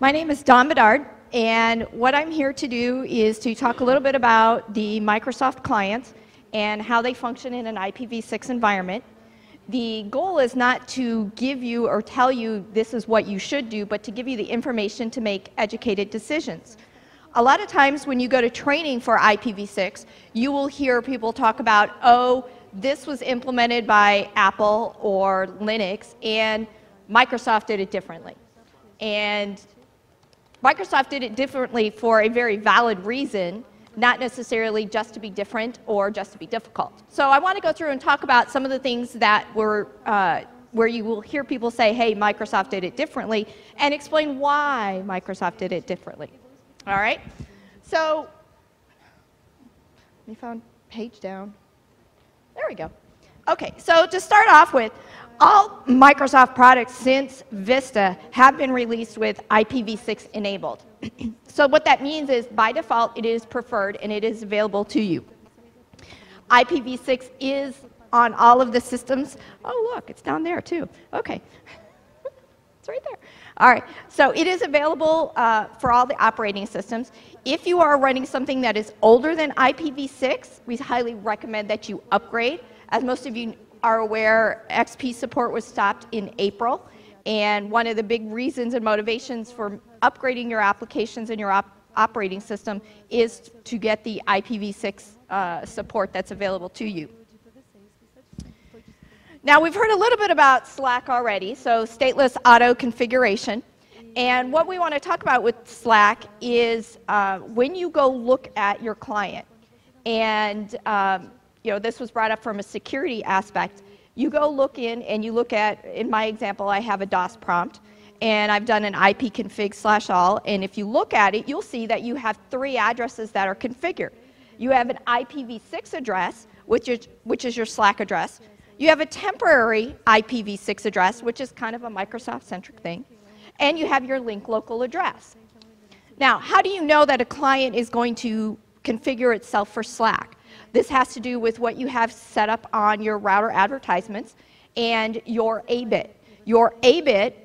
My name is Dawn Bedard, and what I'm here to do is to talk a little bit about the Microsoft clients and how they function in an IPv6 environment. The goal is not to give you or tell you this is what you should do, but to give you the information to make educated decisions. A lot of times when you go to training for IPv6, you will hear people talk about, oh, this was implemented by Apple or Linux, and Microsoft did it differently. And Microsoft did it differently for a very valid reason, not necessarily just to be different or just to be difficult. So I want to go through and talk about some of the things that were uh, where you will hear people say, hey, Microsoft did it differently, and explain why Microsoft did it differently. All right? So, let me find page down. There we go. Okay, so to start off with, all Microsoft products since Vista have been released with IPv6 enabled. so what that means is by default it is preferred and it is available to you. IPv6 is on all of the systems. Oh look, it's down there too. Okay, it's right there. All right, so it is available uh, for all the operating systems. If you are running something that is older than IPv6, we highly recommend that you upgrade. As most of you are aware, XP support was stopped in April, and one of the big reasons and motivations for upgrading your applications and your op operating system is to get the IPv6 uh, support that's available to you. Now, we've heard a little bit about SLAAC already, so stateless auto configuration. And what we want to talk about with SLAAC is uh, when you go look at your client, and um, you know this was brought up from a security aspect, you go look in and you look at, in my example, I have a DOS prompt, and I've done an ipconfig slash all, and if you look at it, you'll see that you have three addresses that are configured. You have an IPv6 address, which is, which is your SLAAC address. You have a temporary IPv6 address, which is kind of a Microsoft-centric thing. And you have your link local address. Now, how do you know that a client is going to configure itself for SLAAC? This has to do with what you have set up on your router advertisements and your A bit. Your A bit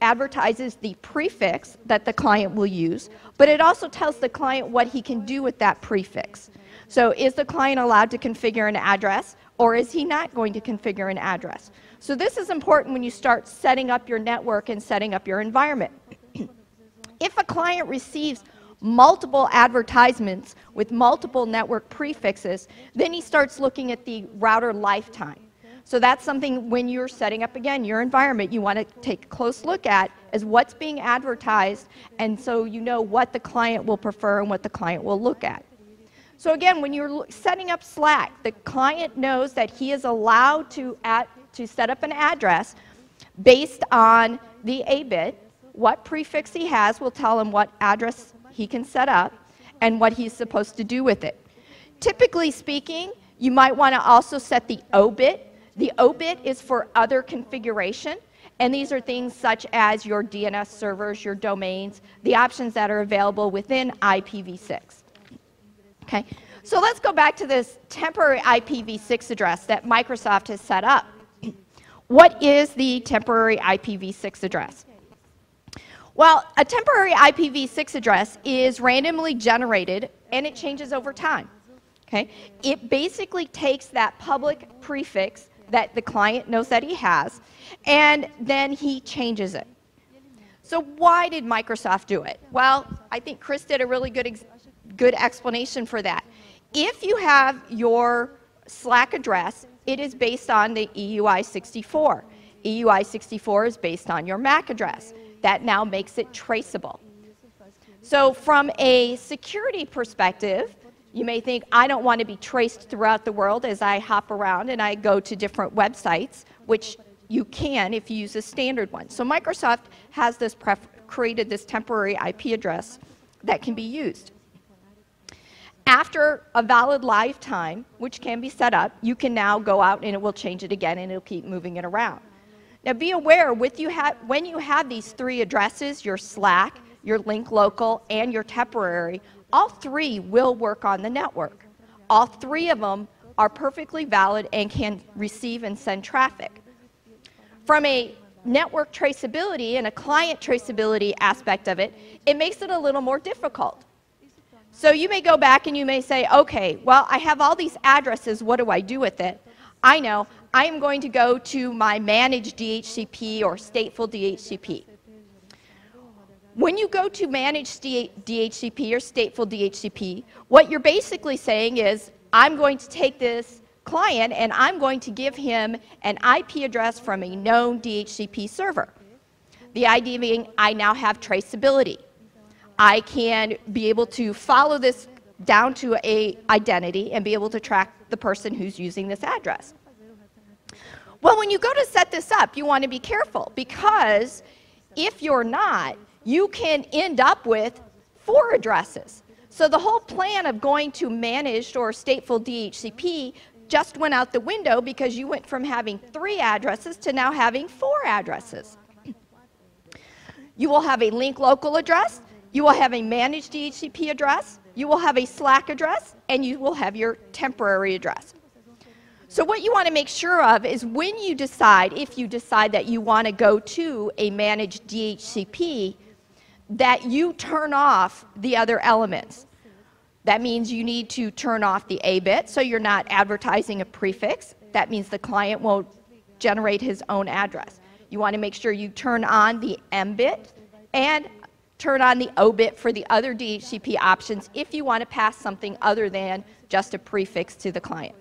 advertises the prefix that the client will use, but it also tells the client what he can do with that prefix. So is the client allowed to configure an address? or is he not going to configure an address? So this is important when you start setting up your network and setting up your environment. if a client receives multiple advertisements with multiple network prefixes, then he starts looking at the router lifetime. So that's something when you're setting up, again, your environment, you want to take a close look at is what's being advertised, and so you know what the client will prefer and what the client will look at. So again, when you're setting up SLAAC, the client knows that he is allowed to, at, to set up an address based on the A bit. What prefix he has will tell him what address he can set up and what he's supposed to do with it. Typically speaking, you might want to also set the O bit. The O bit is for other configuration. And these are things such as your DNS servers, your domains, the options that are available within IPv6. Okay, so let's go back to this temporary IPv6 address that Microsoft has set up. what is the temporary IPv6 address? Well, a temporary IPv6 address is randomly generated and it changes over time. Okay? It basically takes that public prefix that the client knows that he has and then he changes it. So why did Microsoft do it? Well, I think Chris did a really good good explanation for that. If you have your SLAAC address, it is based on the EUI 64. EUI 64 is based on your MAC address. That now makes it traceable. So from a security perspective, you may think, I don't want to be traced throughout the world as I hop around and I go to different websites, which you can if you use a standard one. So Microsoft has this created this temporary IP address that can be used. After a valid lifetime, which can be set up, you can now go out and it will change it again and it'll keep moving it around. Now be aware, with you when you have these three addresses, your SLAAC, your link local, and your temporary, all three will work on the network. All three of them are perfectly valid and can receive and send traffic. From a network traceability and a client traceability aspect of it, it makes it a little more difficult. So you may go back and you may say, okay, well, I have all these addresses. What do I do with it? I know. I am going to go to my managed DHCP or stateful DHCP. When you go to managed DHCP or stateful DHCP, what you're basically saying is, I'm going to take this client and I'm going to give him an IP address from a known DHCP server. The idea being I now have traceability. I can be able to follow this down to a identity and be able to track the person who's using this address. Well, when you go to set this up, you want to be careful because if you're not, you can end up with four addresses. So the whole plan of going to managed or stateful DHCP just went out the window because you went from having three addresses to now having four addresses. You will have a link local address, you will have a managed DHCP address, you will have a SLAAC address, and you will have your temporary address. So what you want to make sure of is when you decide, if you decide that you want to go to a managed DHCP, that you turn off the other elements. That means you need to turn off the A bit so you're not advertising a prefix. That means the client won't generate his own address. You want to make sure you turn on the M bit and turn on the O bit for the other DHCP options if you want to pass something other than just a prefix to the client.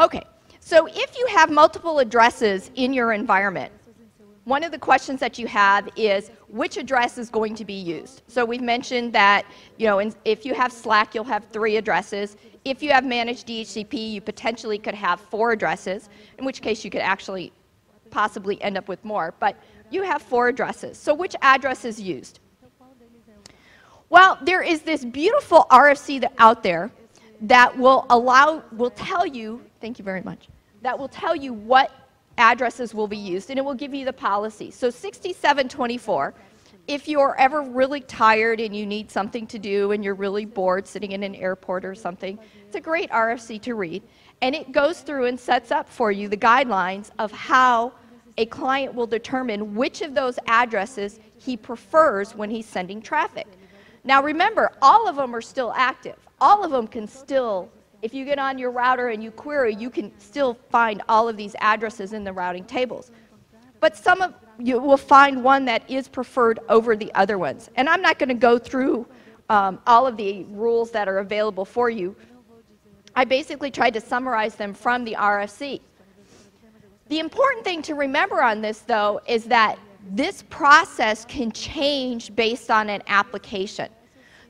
Okay. So if you have multiple addresses in your environment, one of the questions that you have is which address is going to be used. So we've mentioned that, you know, in, if you have SLAAC, you'll have three addresses. If you have managed DHCP, you potentially could have four addresses, in which case you could actually possibly end up with more. But you have four addresses. So which address is used? Well, there is this beautiful RFC out there that will allow, will tell you, thank you very much, that will tell you what addresses will be used and it will give you the policy. So 6724, if you're ever really tired and you need something to do and you're really bored sitting in an airport or something, it's a great RFC to read. And it goes through and sets up for you the guidelines of how a client will determine which of those addresses he prefers when he's sending traffic. Now remember, all of them are still active. All of them can still if you get on your router and you query, you can still find all of these addresses in the routing tables. But some of you will find one that is preferred over the other ones. And I'm not going to go through um, all of the rules that are available for you. I basically tried to summarize them from the RFC. The important thing to remember on this, though, is that this process can change based on an application.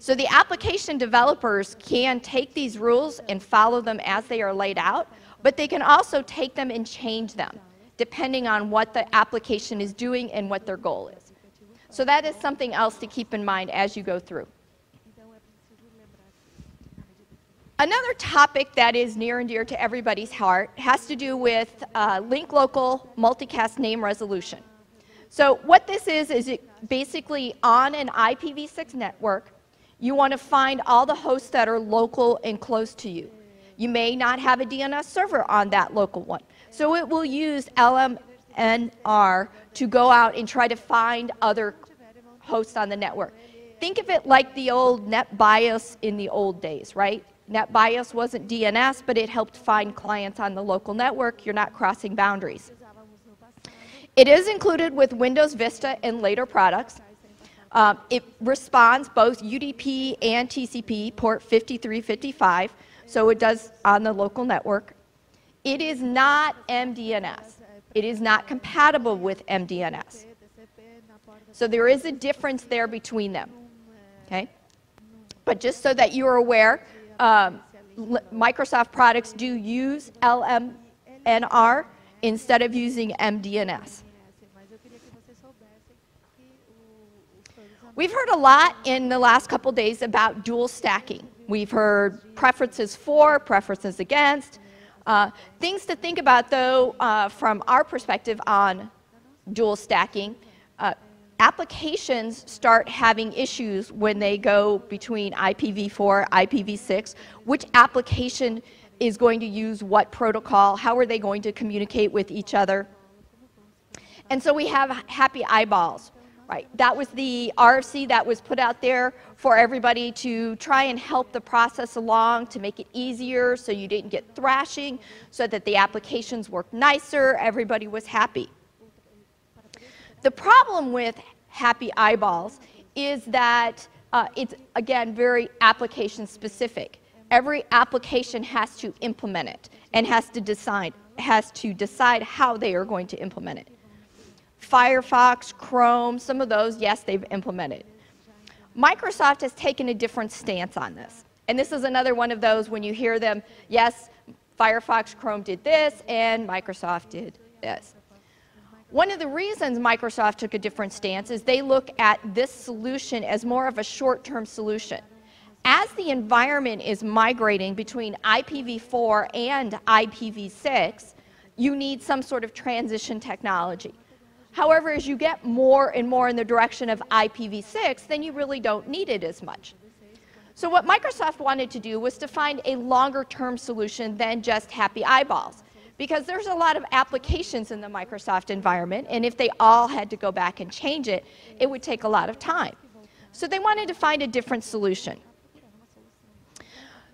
So the application developers can take these rules and follow them as they are laid out, but they can also take them and change them depending on what the application is doing and what their goal is. So that is something else to keep in mind as you go through. Another topic that is near and dear to everybody's heart has to do with uh, link local multicast name resolution. So what this is, is it basically on an IPv6 network, you want to find all the hosts that are local and close to you. You may not have a DNS server on that local one. So it will use LLMNR to go out and try to find other hosts on the network. Think of it like the old NetBIOS in the old days, right? NetBIOS wasn't DNS, but it helped find clients on the local network. You're not crossing boundaries. It is included with Windows Vista and later products. Um, it responds both UDP and TCP, port 5355, so it does on the local network. It is not MDNS. It is not compatible with MDNS. So there is a difference there between them. Okay? But just so that you are aware, um, Microsoft products do use LLMNR instead of using MDNS. We've heard a lot in the last couple days about dual stacking. We've heard preferences for, preferences against. Uh, things to think about, though, uh, from our perspective on dual stacking. Uh, applications start having issues when they go between IPv4, IPv6, which application is going to use what protocol, how are they going to communicate with each other. And so we have happy eyeballs, right? That was the RFC that was put out there for everybody to try and help the process along to make it easier so you didn't get thrashing, so that the applications worked nicer, everybody was happy. The problem with happy eyeballs is that uh, it's, again, very application specific. Every application has to implement it and has to decide, has to decide how they are going to implement it. Firefox, Chrome, some of those, yes, they've implemented. Microsoft has taken a different stance on this. And this is another one of those when you hear them, yes, Firefox, Chrome did this, and Microsoft did this. One of the reasons Microsoft took a different stance is they look at this solution as more of a short-term solution. As the environment is migrating between IPv4 and IPv6, you need some sort of transition technology. However, as you get more and more in the direction of IPv6, then you really don't need it as much. So what Microsoft wanted to do was to find a longer term solution than just happy eyeballs because there's a lot of applications in the Microsoft environment, and if they all had to go back and change it, it would take a lot of time. So they wanted to find a different solution.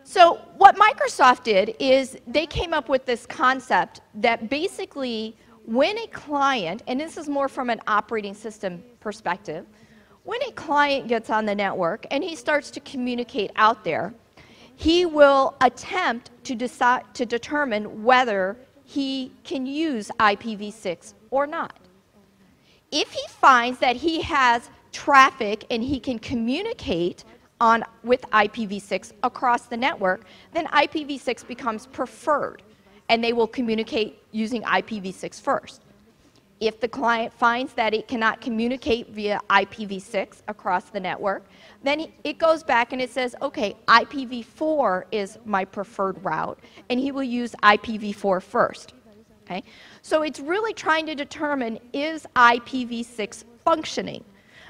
So what Microsoft did is they came up with this concept that basically when a client, and this is more from an operating system perspective, when a client gets on the network and he starts to communicate out there, he will attempt to decide to determine whether he can use IPv6 or not. If he finds that he has traffic and he can communicate on, with IPv6 across the network, then IPv6 becomes preferred and they will communicate using IPv6 first. If the client finds that it cannot communicate via IPv6 across the network, then it goes back and it says, okay, IPv4 is my preferred route, and he will use IPv4 first. Okay? So it's really trying to determine is IPv6 functioning?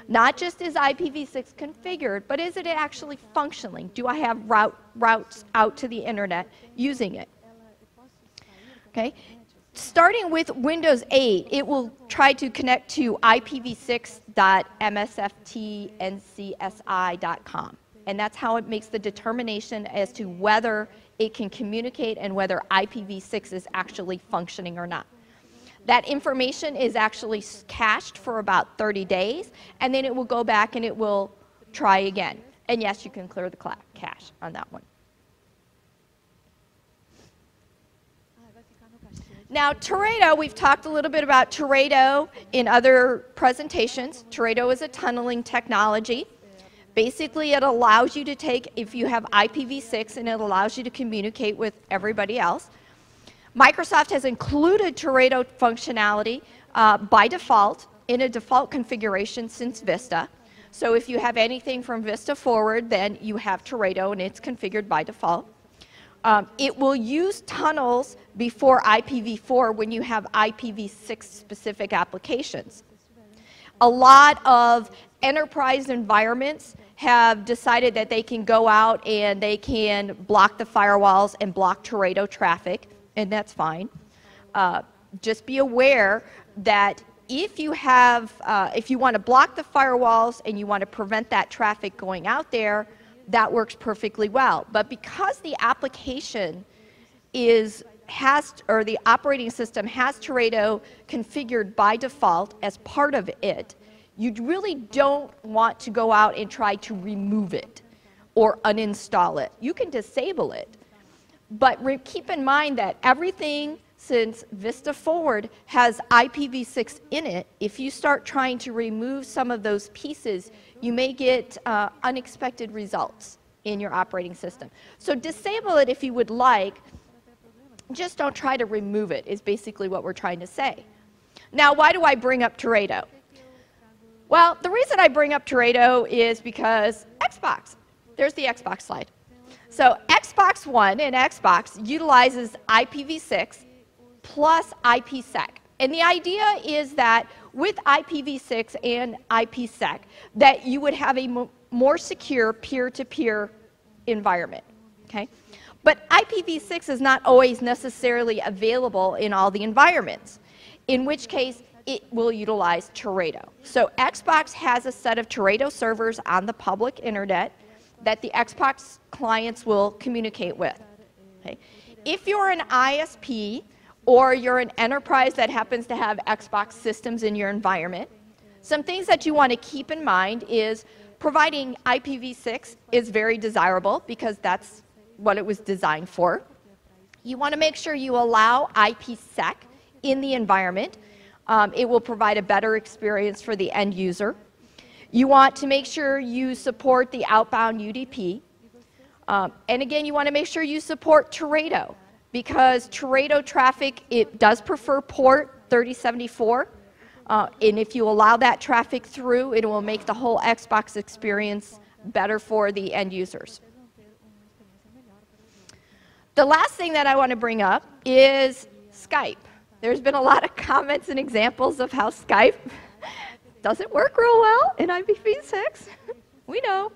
Not just is IPv6 configured, but is it actually functioning? Do I have route, routes out to the internet using it? Okay? Starting with Windows 8, it will try to connect to ipv6.msftncsi.com. And that's how it makes the determination as to whether it can communicate and whether IPv6 is actually functioning or not. That information is actually cached for about 30 days, and then it will go back and it will try again. And yes, you can clear the cache on that one. Now, Teredo, we've talked a little bit about Teredo in other presentations. Teredo is a tunneling technology. Basically, it allows you to take, if you have IPv6, and it allows you to communicate with everybody else. Microsoft has included Teredo functionality uh, by default in a default configuration since Vista. So if you have anything from Vista forward, then you have Teredo, and it's configured by default. Um, it will use tunnels before IPv4 when you have IPv6 specific applications. A lot of enterprise environments have decided that they can go out and they can block the firewalls and block Teredo traffic, and that's fine. Uh, just be aware that if you have, uh, if you want to block the firewalls and you want to prevent that traffic going out there, that works perfectly well. But because the application is has, or the operating system has Teredo configured by default as part of it, you really don't want to go out and try to remove it or uninstall it. You can disable it, but keep in mind that everything since Vista Forward has IPv6 in it, if you start trying to remove some of those pieces, you may get uh, unexpected results in your operating system. So disable it if you would like, just don't try to remove it is basically what we're trying to say. Now, why do I bring up Teredo? Well, the reason I bring up Teredo is because Xbox. There's the Xbox slide. So Xbox One and Xbox utilizes IPv6 plus IPsec. And the idea is that with IPv6 and IPsec, that you would have a more secure peer-to-peer environment, okay? But IPv6 is not always necessarily available in all the environments, in which case it will utilize Teredo. So Xbox has a set of Teredo servers on the public internet that the Xbox clients will communicate with. Okay? If you're an ISP or you're an enterprise that happens to have Xbox systems in your environment, some things that you want to keep in mind is providing IPv6 is very desirable because that's what it was designed for. You want to make sure you allow IPsec in the environment. Um, it will provide a better experience for the end user. You want to make sure you support the outbound UDP. Um, and again, you want to make sure you support Teredo because Teredo traffic, it does prefer port 3074. Uh, and if you allow that traffic through, it will make the whole Xbox experience better for the end users. The last thing that I want to bring up is Skype. There's been a lot of comments and examples of how Skype doesn't work real well in IPv6. we know.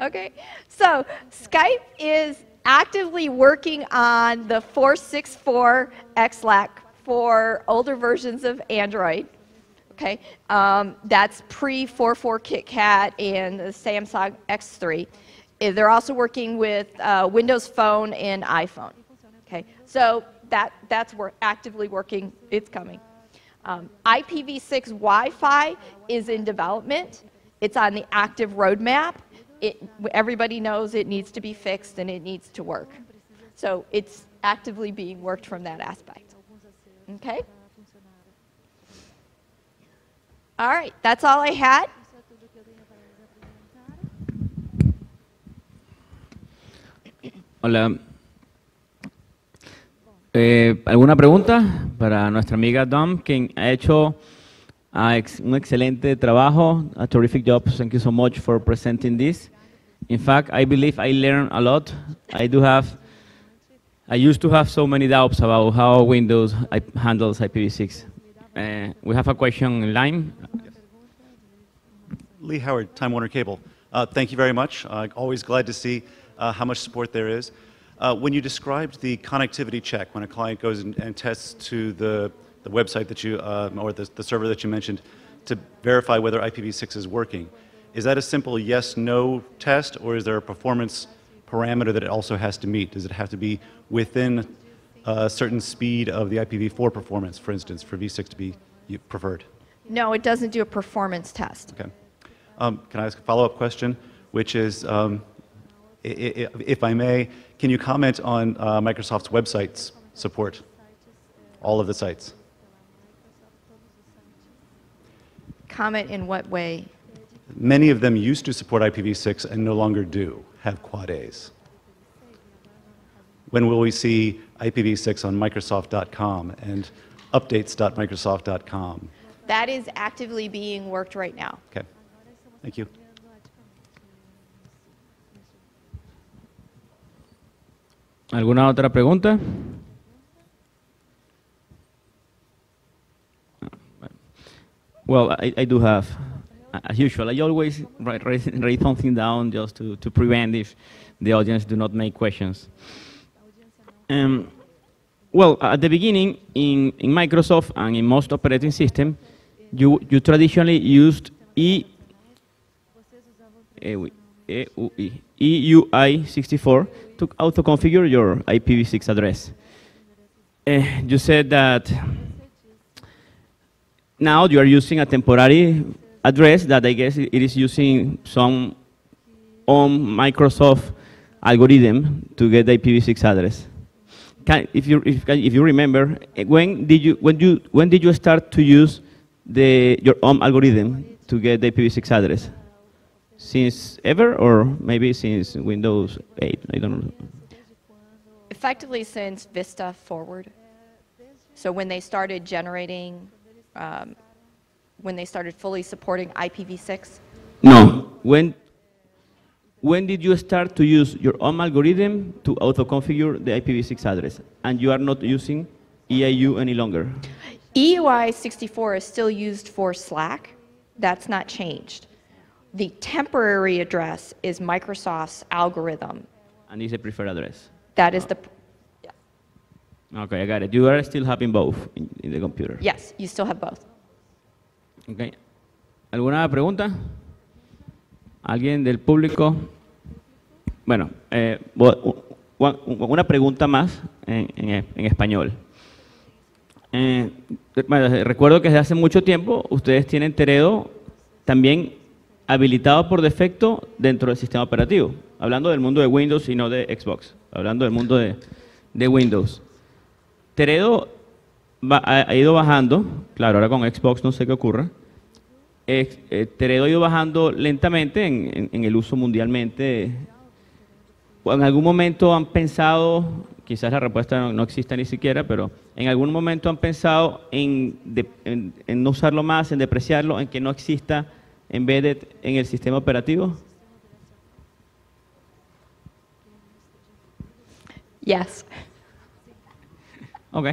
Okay, so Skype is actively working on the 464 XLAT for older versions of Android. Okay, um, that's pre-44 KitKat and the Samsung X3. Eh, they're also working with uh, Windows Phone and iPhone. Okay, so that that's wor actively working. It's coming. Um, IPv6 Wi-Fi is in development. It's on the active roadmap. It, everybody knows it needs to be fixed and it needs to work. So it's actively being worked from that aspect. Okay? All right, that's all I had. Hola. Eh, ¿Alguna pregunta para nuestra amiga Dawn, quien ha hecho uh, ex un excelente trabajo, a terrific job. Thank you so much for presenting this. In fact, I believe I learned a lot. I do have, I used to have so many doubts about how Windows handles IPv6. Uh, we have a question in line. Lee Howard, Time Warner Cable. Uh, thank you very much. Uh, always glad to see uh, how much support there is. Uh, when you described the connectivity check, when a client goes and, and tests to the, the website that you, uh, or the, the server that you mentioned, to verify whether IPv6 is working, is that a simple yes-no test, or is there a performance parameter that it also has to meet? Does it have to be within a certain speed of the IPv4 performance, for instance, for v6 to be preferred? No, it doesn't do a performance test. Okay. Um, can I ask a follow-up question, which is, um, if I may, can you comment on uh, Microsoft's websites support? All of the sites. Comment in what way? Many of them used to support IPv6 and no longer do have Quad A's. When will we see IPv6 on Microsoft.com and updates.microsoft.com? That is actively being worked right now. Okay. Thank you. ¿Alguna otra pregunta? Well, I, I do have, as usual, I always write, write something down just to, to prevent if the audience do not make questions. Um, well, at the beginning, in, in Microsoft and in most operating systems, you, you traditionally used E, EUI, EUI64 to auto-configure your IPv6 address. Uh, you said that now you are using a temporary address that I guess it is using some on Microsoft algorithm to get the IPv6 address. Can, if you if, if you remember, eh, when did you when you when did you start to use the your own algorithm to get the IPv6 address? since ever or maybe since Windows 8? I don't know. Effectively since Vista Forward. So when they started generating, um, when they started fully supporting IPv6? No. When, when did you start to use your own algorithm to auto-configure the IPv6 address and you are not using EIU any longer? EUI 64 is still used for SLAAC. That's not changed. The temporary address is Microsoft's algorithm. And it's a preferred address. That is the, Okay, I got it. You are still having both in, in the computer. yes, you still have both. Okay. ¿Alguna pregunta? ¿Alguien del público? Bueno, eh, una pregunta más en, en- en español. Eh, bueno, recuerdo que desde hace mucho tiempo ustedes tienen Teredo también habilitado por defecto dentro del sistema operativo. Hablando del mundo de Windows y no de Xbox. Hablando del mundo de, de Windows. Teredo ha, ido bajando, claro, ahora con Xbox no sé qué ocurre. Ex- eh, Teredo ha ido bajando lentamente en, en- en el uso mundialmente. ¿O ¿En algún momento han pensado, quizás la respuesta no, no exista ni siquiera, pero en algún momento han pensado en, de- en no usarlo más, en depreciarlo, en que no exista embedded en el sistema operativo? Yes. Ok.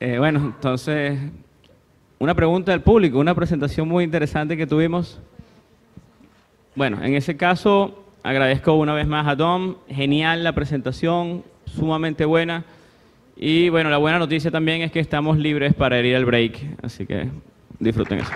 Eh, bueno, entonces, una pregunta del público, una presentación muy interesante que tuvimos. Bueno, en ese caso, agradezco una vez más a Dom. Genial la presentación, sumamente buena. Y bueno, la buena noticia también es que estamos libres para ir al break, así que disfruten eso.